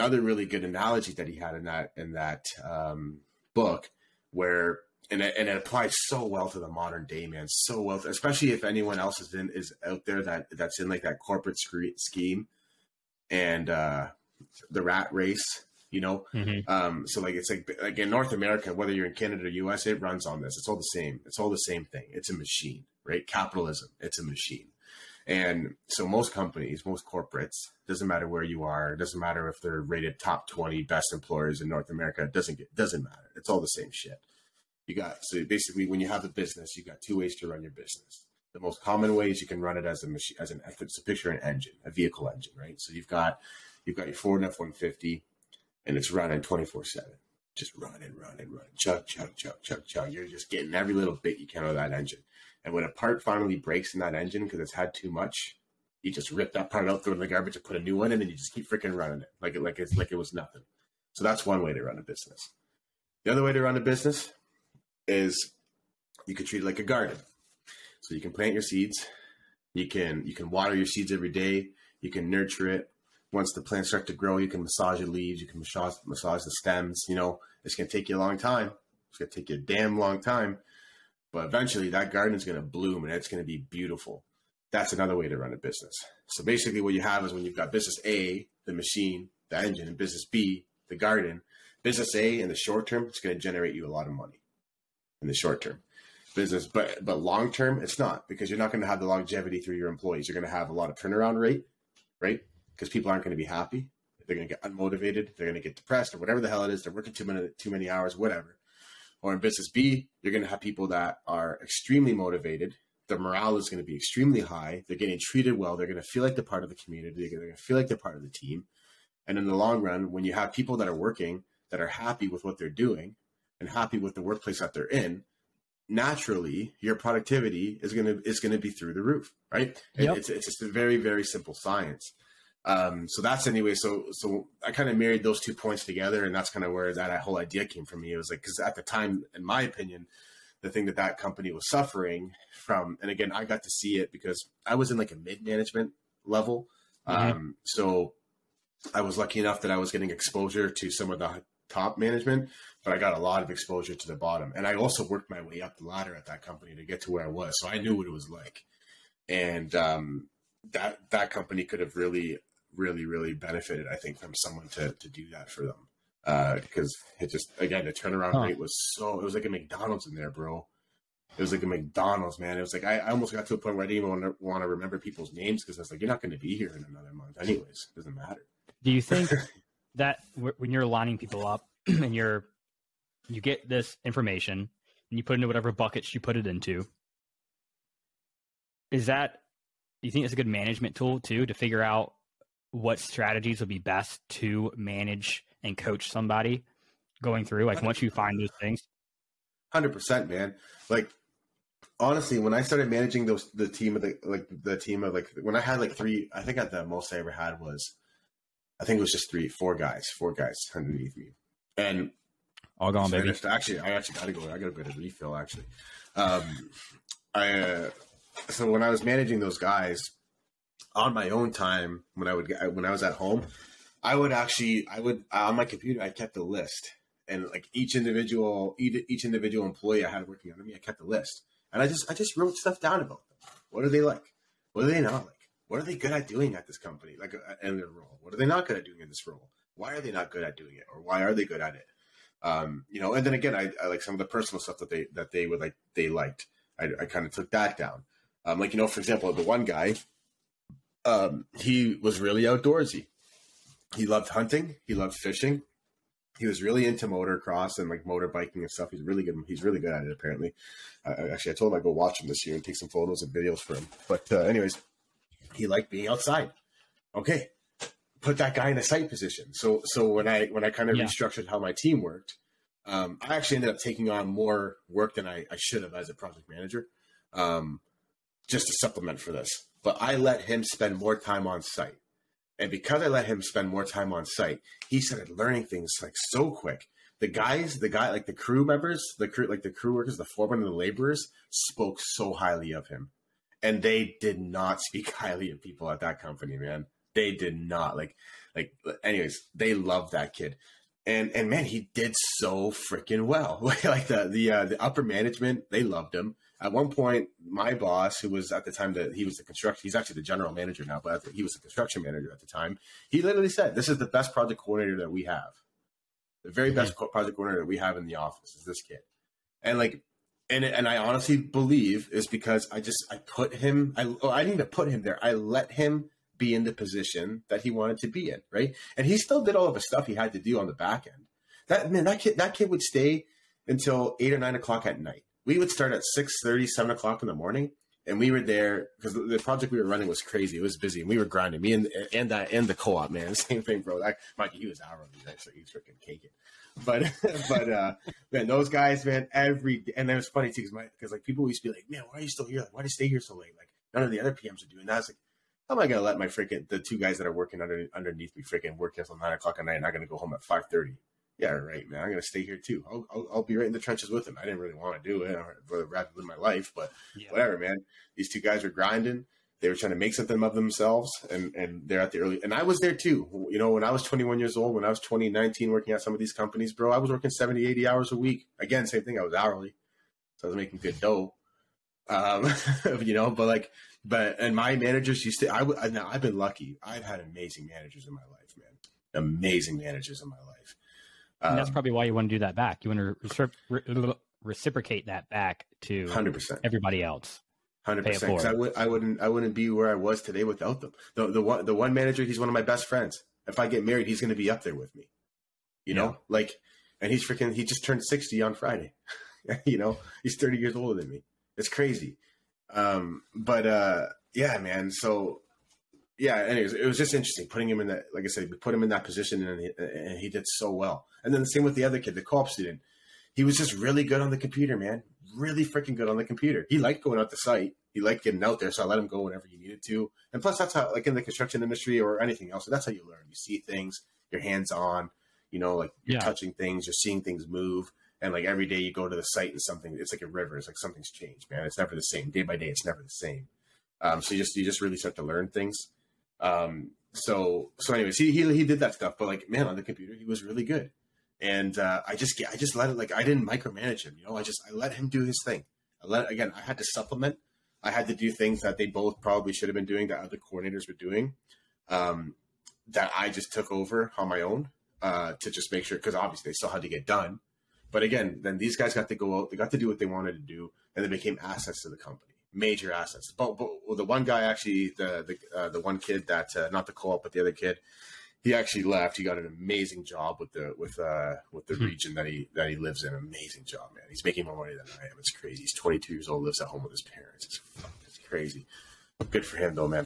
another really good analogy that he had in that in that um, book where and it, and it applies so well to the modern day man. So well especially if anyone else is in is out there that that's in like that corporate scheme and uh the rat race you know? Mm-hmm. um so like it's like like in north america whether you're in canada or us it runs on this. It's all the same. It's all the same thing. It's a machine right? Capitalism. It's a machine and so most companies, most corporates, doesn't matter where you are, doesn't matter if they're rated top 20 best employers in North America, it doesn't get doesn't matter. It's all the same shit. You got so basically when you have a business, you got two ways to run your business. The most common ways you can run it as a machine as an it's a picture an engine, a vehicle engine, right? So you've got you've got your Ford F one fifty and it's running twenty four seven. Just running, running, running, chug, chug, chug, chug, chug. You're just getting every little bit you can out of that engine. And when a part finally breaks in that engine because it's had too much, you just rip that part out, throw it in the garbage, and put a new one in, and you just keep freaking running it like it like it's like it was nothing. So that's one way to run a business. The other way to run a business is you can treat it like a garden. So you can plant your seeds, you can you can water your seeds every day, you can nurture it. Once the plants start to grow, you can massage the leaves, you can massage massage the stems. You know, it's gonna take you a long time. It's gonna take you a damn long time but eventually that garden is going to bloom and it's going to be beautiful. That's another way to run a business. So basically what you have is when you've got business A, the machine, the engine, and business B, the garden, business A in the short term, it's going to generate you a lot of money in the short term business. But but long term, it's not because you're not going to have the longevity through your employees. You're going to have a lot of turnaround rate, right? Because people aren't going to be happy. They're going to get unmotivated. They're going to get depressed or whatever the hell it is. They're working too many too many hours, whatever. Or in business B, you're going to have people that are extremely motivated. Their morale is going to be extremely high. They're getting treated well. They're going to feel like they're part of the community. They're going to feel like they're part of the team. And in the long run, when you have people that are working that are happy with what they're doing and happy with the workplace that they're in, naturally your productivity is going to is going to be through the roof, right? Yep. It's it's just a very very simple science. Um, so that's anyway. So so I kind of married those two points together, and that's kind of where that whole idea came from me. It was like because at the time, in my opinion, the thing that that company was suffering from, and again, I got to see it because I was in like a mid management level. Mm-hmm. Um, so I was lucky enough that I was getting exposure to some of the top management, but I got a lot of exposure to the bottom. And I also worked my way up the ladder at that company to get to where I was. So I knew what it was like. And um, that that company could have really really, really benefited, I think, from someone to, to do that for them. Because uh, it just, again, the turnaround huh. rate was so, it was like a McDonald's in there, bro. It was like a McDonald's, man. It was like, I, I almost got to a point where I didn't even want to, remember people's names because I was like, you're not going to be here in another month, anyways. It doesn't matter. Do you think that when you're lining people up and you're, you get this information and you put it into whatever buckets you put it into, is that do you think it's a good management tool too to figure out what strategies would be best to manage and coach somebody going through? Like once you find those things, hundred percent, man. Like honestly, when I started managing those the team of the like the team of like when I had like three, I think at the most I ever had was, I think it was just three, four guys, four guys underneath me, and all gone, baby. Actually, I actually gotta go. I gotta go to refill. Actually, um, I uh, so when I was managing those guys, on my own time when I would get, when I was at home, I would actually I would on my computer I kept a list and like each individual each individual employee I had working under me I kept a list and I just I just wrote stuff down about them. What are they like? What are they not like? What are they good at doing at this company? Like uh, in their role. What are they not good at doing in this role? Why are they not good at doing it? Or why are they good at it? Um, you know, and then again, I, I like some of the personal stuff that they that they would like they liked. I, I kind of took that down. Um, like you know, for example, the one guy um, he was really outdoorsy. He loved hunting. He loved fishing. He was really into motocross and like motorbiking and stuff. He's really good. He's really good at it. Apparently, uh, actually, I told him I'd go watch him this year and take some photos and videos for him. But uh, anyways, he liked being outside. Okay, put that guy in a site position. So so when I when I kind of yeah. restructured how my team worked, um, I actually ended up taking on more work than I, I should have as a project manager, um, just a supplement for this but I let him spend more time on site. And because I let him spend more time on site, he started learning things like so quick. The guys, the guy, like the crew members, the crew, like the crew workers, the foremen and the laborers spoke so highly of him. And they did not speak highly of people at that company, man. They did not like like. Anyways, they loved that kid, and and man, he did so freaking well. like the the uh, the upper management, they loved him. At one point, my boss, who was at the time that he was the construction, he's actually the general manager now, but he was the construction manager at the time. He literally said, "This is the best project coordinator that we have. The very best mm-hmm. project coordinator that we have in the office is this kid." And like and and I honestly believe is because I just I put him I oh, I didn't even put him there. I let him be in the position that he wanted to be in, right? And he still did all of the stuff he had to do on the back end. That man, that kid that kid would stay until eight or nine o'clock at night. We would start at 6 30, 7 o'clock in the morning. And we were there because the project we were running was crazy. It was busy, and we were grinding. Me and and that and the co-op man, same thing, bro. Like Mikey, he was hourly, right? So he was freaking caking. But but uh man, those guys, man, every and it was funny too because because like people used to be like, man, why are you still here? Like, why do you stay here so late? Like none of the other PMs are doing that. I was like, how am I gonna let my freaking the two guys that are working under underneath me freaking work until nine o'clock at night and I'm gonna go home at five thirty? Yeah, right, man. I'm gonna stay here too. I'll, I'll, I'll, be right in the trenches with them. I didn't really want to do it. I'd rather live my life, but yeah. whatever, man. These two guys are grinding they were trying to make something of themselves and, and they're at the early and i was there too you know when i was 21 years old when i was 2019 working at some of these companies bro i was working 70 80 hours a week again same thing i was hourly so i was making good dough um, you know but like but and my managers used to i now i've been lucky i've had amazing managers in my life man amazing managers in my life um, that's probably why you want to do that back you want to reciprocate that back to 100% everybody else Hundred percent. I would, I wouldn't, I wouldn't be where I was today without them. The the one, the one manager, he's one of my best friends. If I get married, he's going to be up there with me. You know, like, and he's freaking. He just turned sixty on Friday. you know, he's thirty years older than me. It's crazy. Um, but uh, yeah, man. So yeah. Anyways, it was just interesting putting him in that. Like I said, we put him in that position, and he, and he did so well. And then the same with the other kid, the co-op student. He was just really good on the computer, man really freaking good on the computer. He liked going out the site. He liked getting out there, so I let him go whenever he needed to. And plus, that's how, like in the construction industry or anything else, that's how you learn. You see things, your hands on, you know, like you're yeah. touching things, you're seeing things move. And like every day you go to the site and something, it's like a river. It's like something's changed, man. It's never the same. Day by day, it's never the same. Um, so you just you just really start to learn things. Um, so so anyways, he, he he did that stuff, but like man, on the computer, he was really good and uh, I just I just let it like I didn't micromanage him. You know, I just I let him do his thing. I let again I had to supplement. I had to do things that they both probably should have been doing that other coordinators were doing. Um, that I just took over on my own uh, to just make sure because obviously they still had to get done. But again, then these guys got to go out. They got to do what they wanted to do, and they became assets to the company, major assets. But, but the one guy actually, the the uh, the one kid that uh, not the co-op, but the other kid, he actually left. He got an amazing job with the with uh with the mm-hmm. region that he that he lives in. Amazing job, man. He's making more money than I am. It's crazy. He's 22 years old, lives at home with his parents. It's it's crazy. Good for him though, man.